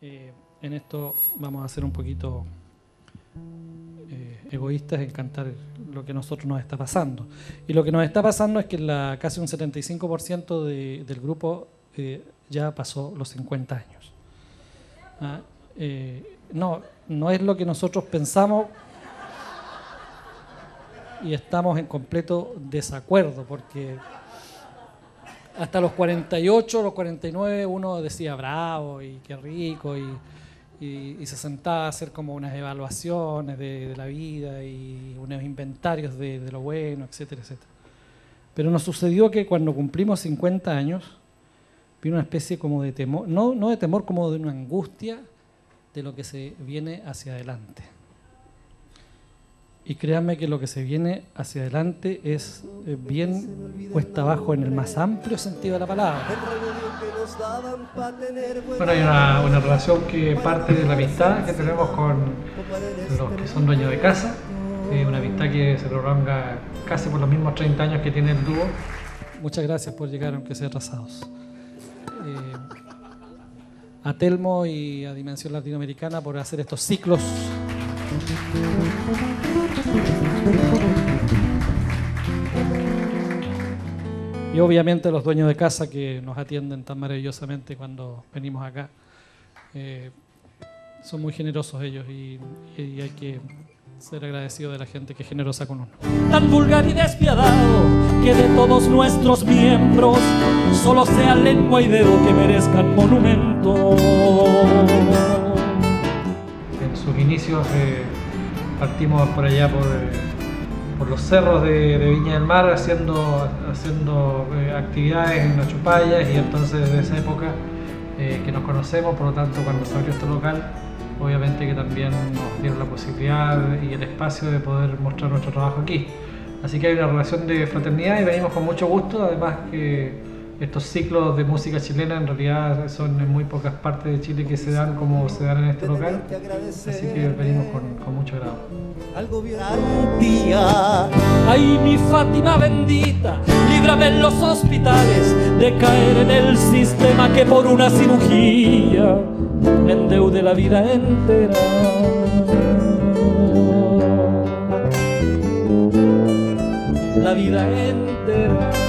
Eh, en esto vamos a ser un poquito eh, egoístas en cantar lo que a nosotros nos está pasando. Y lo que nos está pasando es que la, casi un 75% de, del grupo eh, ya pasó los 50 años. Ah, no, no es lo que nosotros pensamos y estamos en completo desacuerdo porque hasta los 48, los 49 uno decía bravo y qué rico y, y, se sentaba a hacer como unas evaluaciones de, la vida y unos inventarios de, de, lo bueno, etcétera, etcétera. Pero nos sucedió que cuando cumplimos 50 años, vino una especie como de temor, no, no de temor, como de una angustia de lo que se viene hacia adelante. Y créanme que lo que se viene hacia adelante es eh, bien cuesta abajo en el más amplio sentido de la palabra. Bueno, hay una, una relación que parte de la amistad que tenemos con los que son dueños de casa, eh, una amistad que se prolonga casi por los mismos 30 años que tiene el dúo. Muchas gracias por llegar, aunque sea atrasados. Eh, a Telmo y a Dimensión Latinoamericana por hacer estos ciclos. Y obviamente los dueños de casa que nos atienden tan maravillosamente cuando venimos acá. Eh, son muy generosos ellos y, hay que ser agradecido de la gente que es generosa con uno. Tan vulgar y despiadado que de todos nuestros miembros solo sea lengua y dedo que merezcan monumento. Inicios eh, partimos por allá por, eh, por los cerros de, de, Viña del Mar haciendo, haciendo eh, actividades en las chupallas y entonces desde esa época eh, que nos conocemos, por lo tanto cuando se abrió este local obviamente que también nos dieron la posibilidad y el espacio de poder mostrar nuestro trabajo aquí. Así que hay una relación de fraternidad y venimos con mucho gusto, además que estos ciclos de música chilena en realidad son en muy pocas partes de Chile que se dan como se dan en este local, así que venimos con, con mucho agrado. Ay, mi Fátima bendita, líbrame en los hospitales de caer en el sistema que por una cirugía endeude la vida entera. La vida entera.